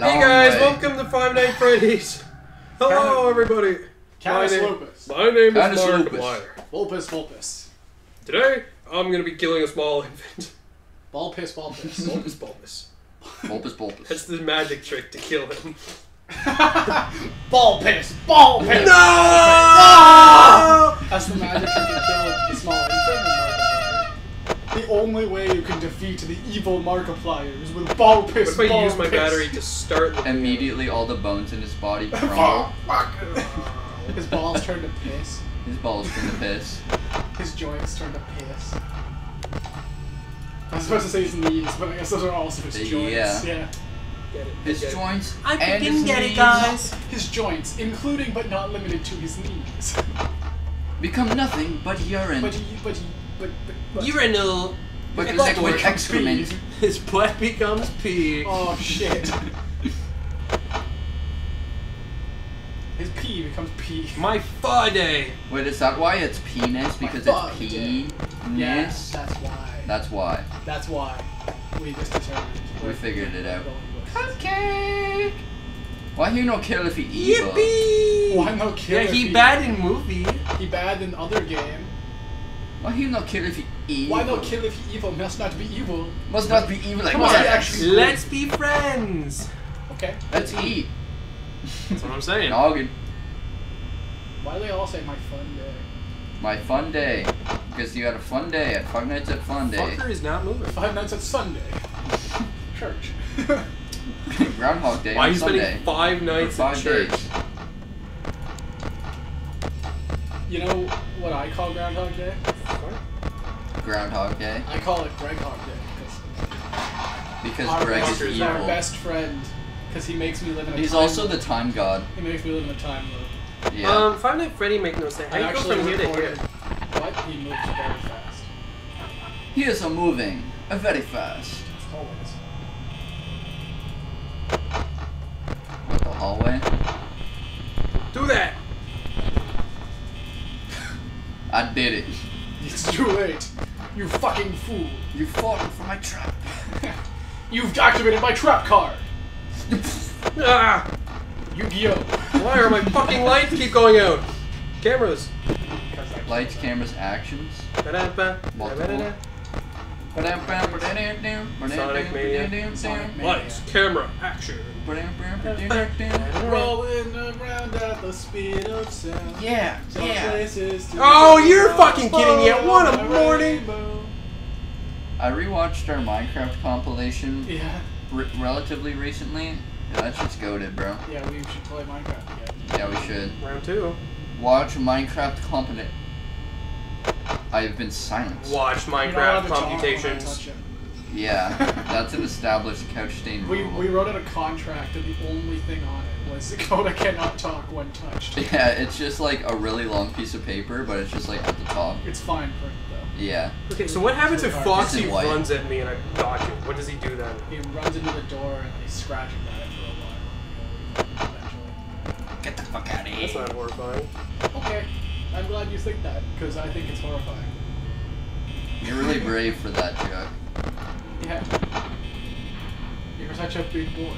long Hey guys, way. welcome to Five Nights Freddy's. Hello, everybody. Canis My name- lupus. My name Canis is Mark lupus. Meyer. Vulpus vulpus. Today, I'm gonna be killing a small infant. Ball piss, ball piss. Bulbous Bulbous. Bulbous bulbous. That's the magic trick to kill him. ball piss, ball piss. No! That's the magic trick to kill the small infant and Markiplier. The only way you can defeat the evil Markiplier is with ball piss, What if I ball use my piss. battery to start the Immediately, all the bones in his body Oh, crumble. fuck. His balls turn to piss. his balls turn to piss. His joints turn to piss. I was supposed to say his knees, but I guess those are also his joints. Yeah. yeah. Get it? His get joints I and didn't his get it, guys. His joints, including but not limited to his knees. become nothing but urine. but he, but he, but, but, but Urinal. but His liquid butt becomes excrement. pee. His butt becomes pee. Oh shit. His pee becomes pee. My fun day. Wait, is that why it's penis? Because fuck, it's yeah. penis? Yes, that's why. That's why. That's why. We just determined. We figured it out. Cupcake! Why he no kill if he evil? Yippee! Why no kill Yeah, if he he- bad in movie. He bad in other game. Why he no kill if he evil? Why not kill if he evil? Must not be evil. Must not be evil like Come on, that. actually- Let's be friends. Okay. Let's eat. That's what I'm saying. Noggin. Why do they all say my fun day? My fun day. Because you had a fun day at Five Nights at Fun Day. Fucker is not moving. Five nights at Sunday. Church. Groundhog Day Why are on you Sunday. spending five nights For at five church? days. you know what I call Groundhog Day? Groundhog Day. I call it Greg Hog Day because Because our Greg is best, evil. our best friend. Because he makes me live in a He's time also loop. the time god. He makes me live in a time loop. Yeah. Um, Five Nights Freddy make no sense. How I do you go from here to here? What? He moves very fast. he is a moving, a very fast. Always. What the hallway? Do that. I did it. It's too late. You fucking fool. You fallen for my trap. You've activated my trap card. Ah! Yu-Gi-Oh. Why are my fucking lights keep going out? Cameras. Lights, cameras, actions. Ba-da-ba, Multiple. Sonic Mania. Lights, camera, action. Rolling around at the speed of sound. Yeah, yeah. Oh, you're fucking kidding me. At one in the morning. I rewatched our Minecraft compilation Yeah. re- relatively recently. Yeah, that shit's goaded, bro. Yeah, we should play Minecraft again. Yeah, we should. Round two. Watch Minecraft competent. I've been silenced. Watch You're not allowed Minecraft to talk when I computations. Yeah, that's an established couch stain We, rule. we wrote out a contract and the only thing on it was Dakota cannot talk when touched. Yeah, it's just like a really long piece of paper, but it's just like at the top. It's fine print though. Yeah. Okay, so what happens if It's in Foxy white. runs at me and I dodge it? What does he do then? He runs into the door and he's scratching at it for a while. Eventually. Get the fuck out of here. That's not horrifying. Okay, I'm glad you think that because I think it's horrifying. You're really brave for that, Chuck. Yeah. You're such a big boy.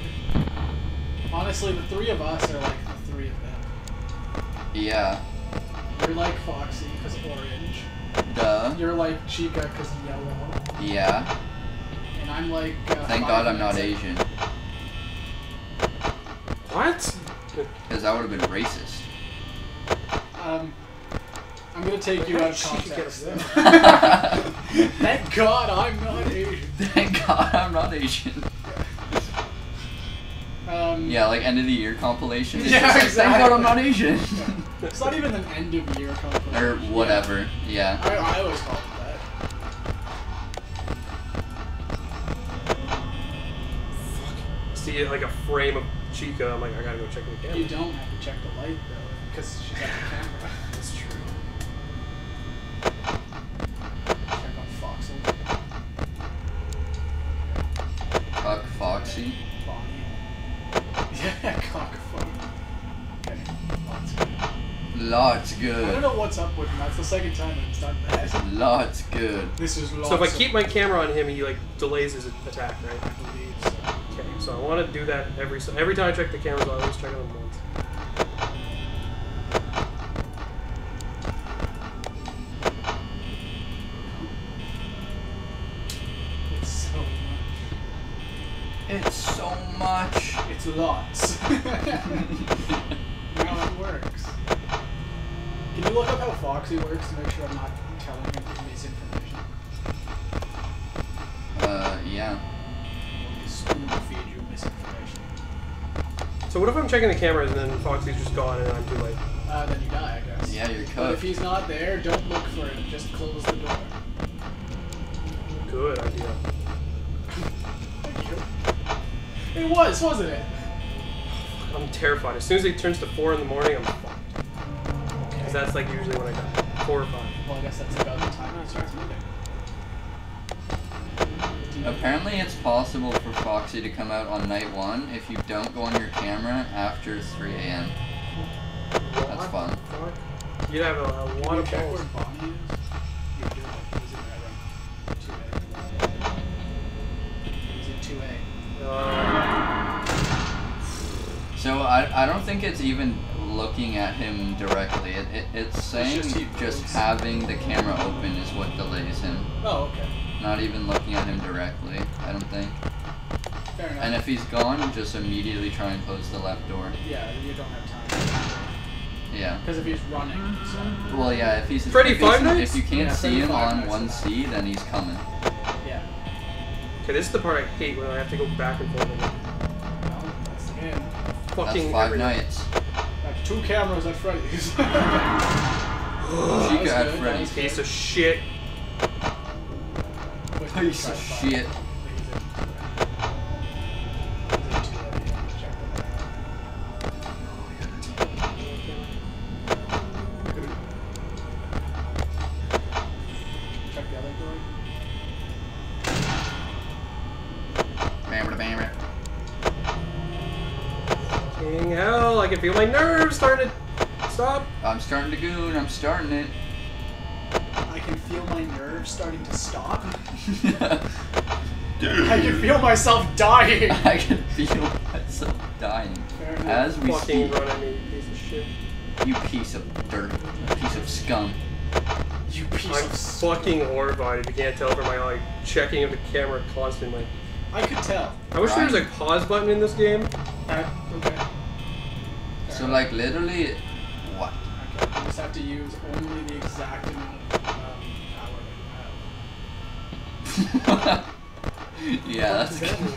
Honestly, the three of us are like the three of them. Yeah. You're like Foxy because orange. Duh. You're like Chica because yellow. Yeah. And I'm like. Uh, Thank God I'm not Asian. What? Because that would have been racist. Um, I'm gonna take you out of did Chica get context. Thank God I'm not Asian. Thank God I'm not Asian. Um, Yeah, like end of the year compilation. It's Yeah, just like, Thank God I'm not Asian. It's not even an end of year compilation. or whatever. Yeah. I, I always call it that. See like a frame of Chica. I'm like, I gotta go check the camera. You don't have to check the light though, because she's at the camera. Lots good. I don't know what's up with him. That's the second time I've done that. Lots good. This is lots So if I keep my camera on him, he like delays his attack, right? I believe so. Okay, so I want to do that every so every time I check the cameras. I always check them once. It's so much. It's so much. It's lots. How it works. Can you look up how Foxy works to make sure I'm not telling him misinformation? Uh, yeah. Feed you misinformation. So what if I'm checking the cameras and then Foxy's just gone and I'm too late? Uh, then you die, I guess. Yeah, you're But if he's not there, don't look for him. Just close the door. Good idea. Thank you. It was, wasn't it? I'm terrified. As soon as it turns to four in the morning, I'm fucked. Okay. Because that's like usually when I die. Four or five. Well, I guess that's about the time it starts moving. Apparently, it's possible for Foxy to come out on night one if you don't go on your camera after 3 a.m. That's fun. Fuck. You'd have a, a Can lot of check balls. where Bonnie is? It. He's in that room. 2A. He's in 2A. Uh, So I, I don't think it's even looking at him directly. It, it, it's saying just just, having the camera open is what delays him. Oh, okay. Not even looking at him directly, I don't think. Fair enough. And if he's gone, just immediately try and close the left door. yeah, you don't have time. Yeah. Because if he's running, so. Well, yeah, if he's Freddy if, Five he's- Nights? if you can't Yeah, see him on 1C, then he's coming. Yeah. okay, this is the part I hate when I have to go back and forth. Well, that's the game. Fucking That's five everywhere. nights. Like two cameras at Freddy's. Chica That was at good, that Freddy's. Piece of shit. Piece of to find shit. it. He's in 2A. He's in 2A. Check that out. I can feel my nerves starting to stop. I'm starting to goon. I'm starting it. I can feel my nerves starting to stop. I I can feel myself dying. I can feel myself dying as we Fucking speak. run at me, you piece of shit. You piece of dirt, piece of scum. You piece I'm of. s- fucking horrified if you can't tell from my like checking of the camera constantly. I could tell. I wish there was a pause button in this game. Uh, okay. Fair So like literally, what? Okay, you just have to use only the exact amount of um, power that you have. yeah, that's does that mean?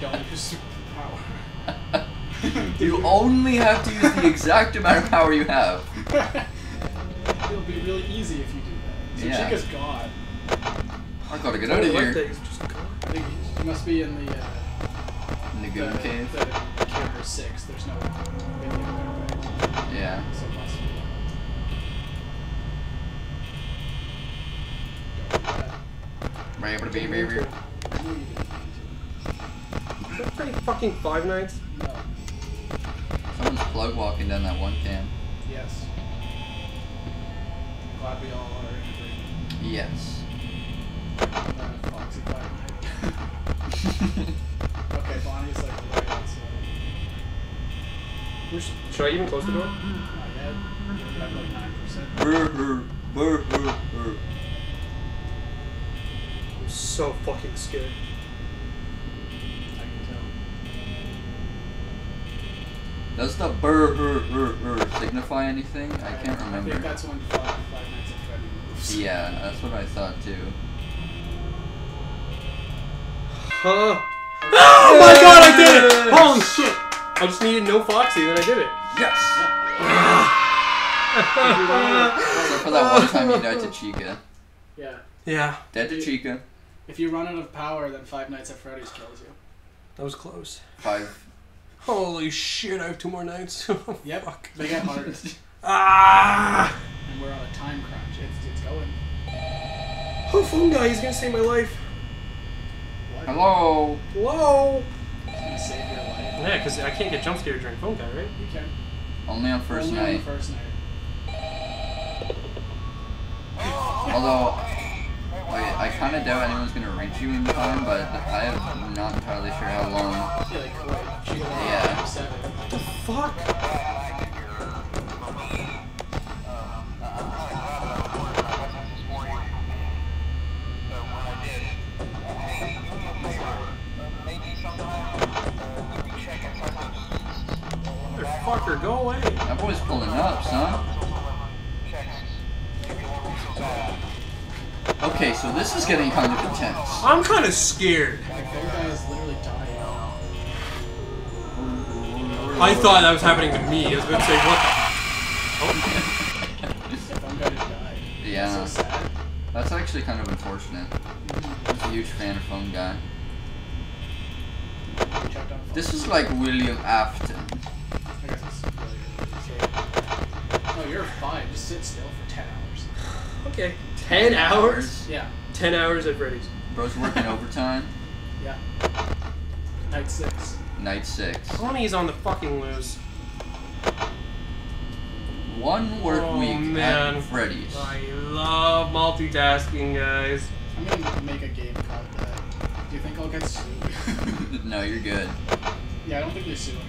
Don't use superpower. You only have to use the exact amount of power you have. It'll be really easy if you do that. So Yeah. Chica's gone. I gotta get out of Only one here. is just gone. I think he must be in the uh, In the the, goon cave. the camera six. There's no Rabbit Didn't baby. mean to. be mean that pretty fucking Five Nights? No. Someone's plug walking down that one cam. Yes. Glad we all are in agreement. Yes. Okay, Bonnie's like right outside. Should should I even close the door? Brr, brr, brr, brr, brr. I'm so fucking scared. I can tell. Does the brr, brr, brr, brr signify anything? I can't I remember. think that's when Five, five Nights at Freddy moves. Yeah, that's what I thought too. Huh? Oh my god, I did it! Holy shit! I just needed no Foxy, then I did it. Yes! Except for that one time you died to Chica. Yeah. Yeah, Dead to Chica. If you run out of power, then Five Nights at Freddy's kills you. that was close. Five. Holy shit, I have two more nights. Yep. Fuck. They get harder. Ah! and we're on a time crunch. It's, it's going. Oh, phone guy, he's gonna save my life. What? Hello? Hello? It's gonna save your life. Yeah, because I can't get jump scared during phone guy, right? You can. Only on first Only on night. the first night. Although, Wait, I kind of doubt anyone's gonna reach you in time, but I am not entirely sure how long. Yeah, like Kuwait. She Yeah. seven. The fuck? Motherfucker, go away. That boy's pulling up, son. Okay, so this is getting kind of intense. I'm kind of scared. The phone guy is literally dying. I thought that was happening to me. I was going to say, what The phone guy died. Yeah, So that's actually kind of unfortunate. I'm a huge fan of Phone Guy. We checked on phone. This is like William Afton. Fine. Just sit still for 10 hours. Okay. 10 hours? Yeah. 10 hours at Freddy's. Bro's working overtime. Yeah. Night 6. Night six. Tony's on the fucking loose. One work Oh, week man. at Freddy's. I love multitasking, guys. I'm gonna make a game called that. Do you think I'll get sued? no, you're good. yeah, I don't think they sue anyone.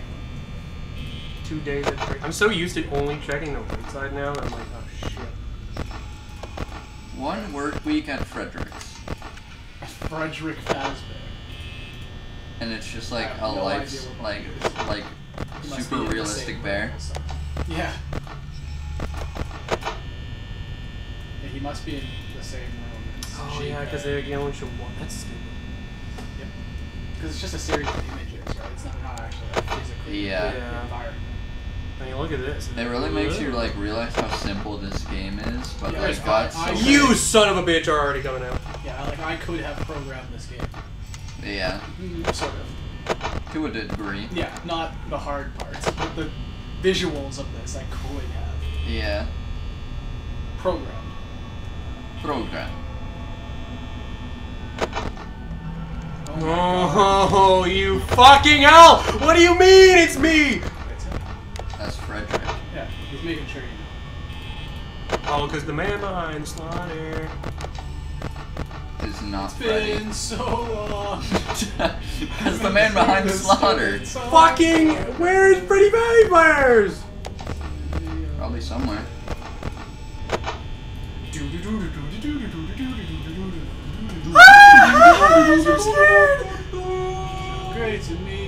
Two days at Freddy's. I'm so used to only checking the right side now that I'm like, oh shit. One work week at Frederick's. Frederick Fazbear. And it's just like a no life, idea like, like super be in the realistic bear. Yeah. Yeah, he must be in the same room as Oh She yeah, Bear. because they only show one. That's stupid. Yep. Because it's just a series of images, right? It's not, not actually a physical Yeah. Yeah. environment. I mean, look at this. It really makes you like realize how simple this game is, but Yeah, like it's so fine. I- You son of a bitch are already coming out. Yeah, like I could have programmed this game. Yeah, Mm, Sort of. to a degree. Yeah, not the hard parts, but the visuals of this I could have Yeah, programmed. program. Oh, my. Oh, you fucking hell! What do you mean it's me? Yeah, making sure you know. Oh, because the man behind the Slaughter. Is not It's Freddy. been so long. That's the man behind the slaughter. It's so Fucking, where's Freddy Fazbear's? Probably somewhere. Ah, I'm so scared. Great to meet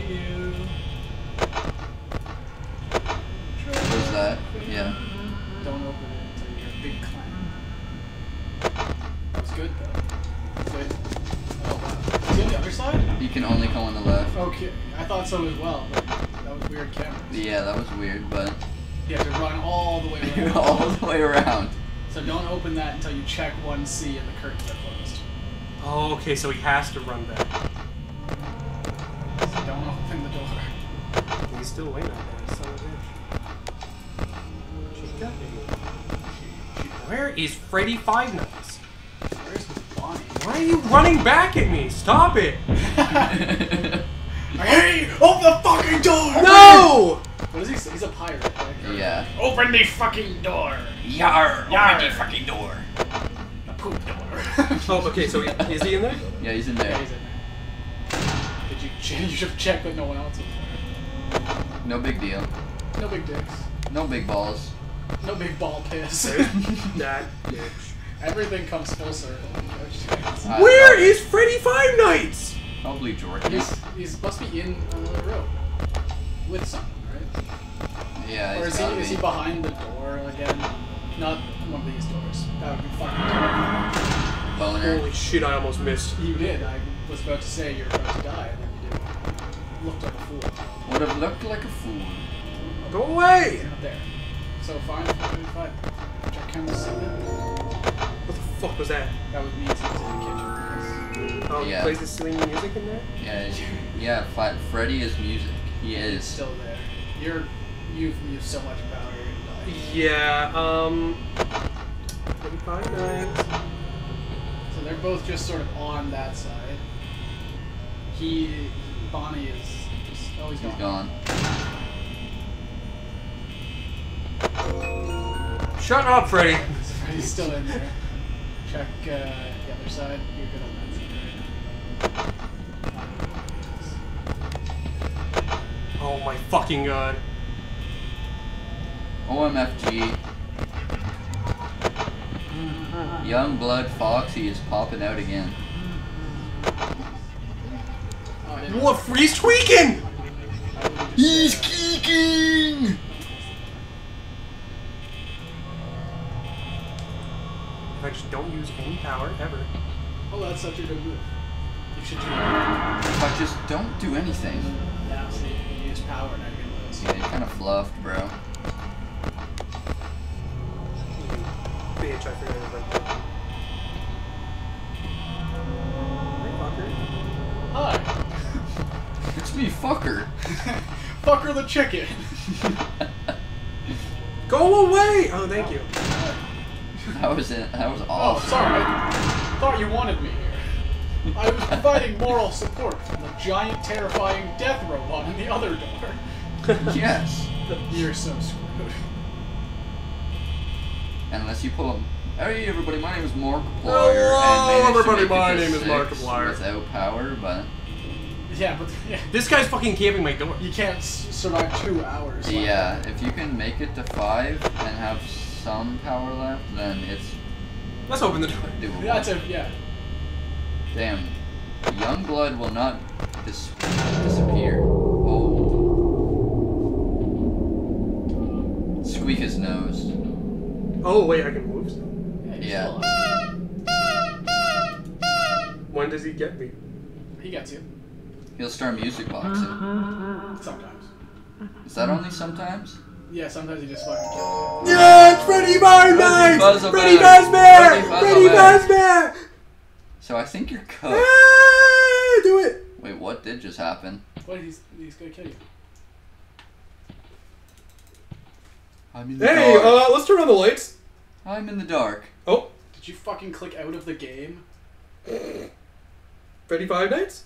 left. Okay, I thought so as well, but that was weird cameras. Yeah, that was weird, but You have to run all the way around. all the way around. So don't open that until you check 1C and the curtains are closed. Oh, okay, so he has to run back. So don't open the door. He's still waiting on that, son of a bitch. Chica, baby. Where is Freddy Five Nights? Where's Bonnie? Why are you running back at me? Stop it! Hey! Open the fucking door! No! What is he say? He's a pirate, right? yeah. Open the fucking door! Yar! Yar. Open the fucking door. The poop door. Oh, okay, so he, is he in there? Yeah, he's in there. Yeah, there. he's in there. Did you check? You should have checked that no one else was there. No big deal. No big dicks. No big balls. No big ball piss. That bitch. Everything comes full circle. I Where love it. is Freddy Five Nights? Probably Jordan. He's, he's must be in another room with someone, right? Yeah, Or is he gotta is he behind the door again? Not one of these doors. That would be fucking Boner. Holy shit, I almost missed. You did. I was about to say you're about to die, and then you did. Looked like a fool. Would have looked like a fool. Go away! Not there. So fine. Fine. fine. Check camera signal. What the fuck was that? That would mean he was in the kitchen Oh, Yeah. he plays the silly music in there? Yeah, yeah. Fi- Freddy is music. He because it's is. still there. You're you've used so much power. You're. Yeah, um. Freddy Five Nights. So they're both just sort of on that side. He, Bonnie is just, oh, he's He's gone. gone. Shut up, Freddy! He's still in there. Check, uh, yeah, other side. You're good on that side right now. Oh my fucking god. OMFG. Young Blood Foxy is popping out again. Oh, I didn't- What? He's tweaking! He's kicking! If I just don't use any power ever. Oh, that's such a good move. You should do that. If I just don't do anything. Now, see, you use power, now you're gonna lose. Yeah, you kind of fluffed, bro. Bitch, I figured it was like. Hey, fucker. Hi! It's me, fucker. Fucker the chicken! Go away! Oh, thank you. That was it. That was oh, awesome. Oh, sorry. I thought you wanted me here. I was providing moral support from the giant, terrifying death robot in the other door. Yes. You're so screwed. Unless you pull them. Hey everybody, my name is Markiplier. Hello, and everybody, my name is six Markiplier. Without power, but Yeah, but yeah, This guy's fucking camping my door. you can't s- survive two hours. yeah, that. if you can make it to five and have some power left, then it's Let's open the door. doable. That's a yeah. Damn. Young blood will not dis- disappear. Oh. Squeak his nose. Oh, wait, I can move? he's Yeah. still alive. When does he get me? He gets you He'll start music boxing. sometimes. Is that only sometimes? Yeah, sometimes he just fucking kills Yeah, it's Freddy Fazbear! Freddy Fazbear! Freddy Fazbear! Freddy Freddy Fazbear! So I think you're cooked. Ah, do it! Wait, what did just happen? Wait, He's he's gonna kill you. I'm in the Hey, dark. uh, let's turn on the lights. I'm in the dark. Oh, Did you fucking click out of the game? Freddy Five Nights?